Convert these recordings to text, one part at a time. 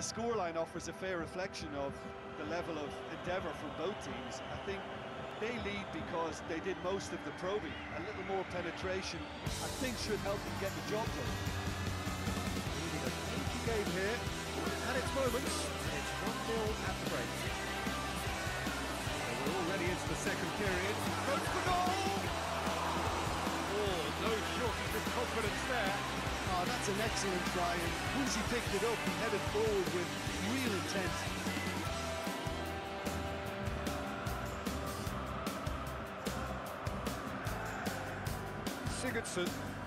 The scoreline offers a fair reflection of the level of endeavour from both teams. I think they lead because they did most of the probing. A little more penetration, I think, should help them get the job done. Leading a game here, and its moments, Oh, that's an excellent try, and once he picked it up, he headed forward with real intent. Sigurdsson.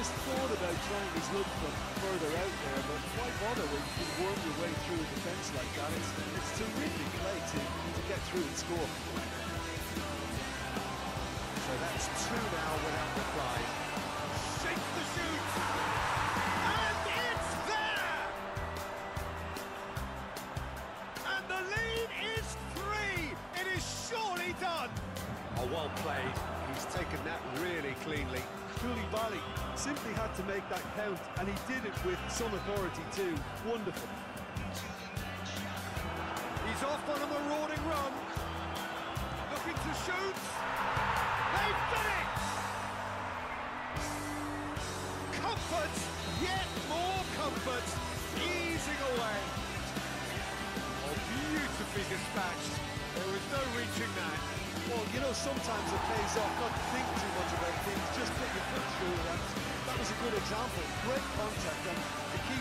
Just thought about trying his luck from further out there, but why bother when you can work your way through a defence like that? It's, it's terrific play to, to get through and score. So that's two now without reply. Shakes the shoot! And it's there! And the lead is three! It is surely done! Oh, well played. He's taken that really cleanly. Koulibaly simply had to make that count, and he did it with some authority too. Wonderful. He's off on a marauding run. Looking to shoot. They've done it! Comfort, yet more comfort, easing away. Oh, beautifully dispatched. There was no reaching that. Well, you know, sometimes it pays off not to think too much about things, just example. Great contact, and the keeper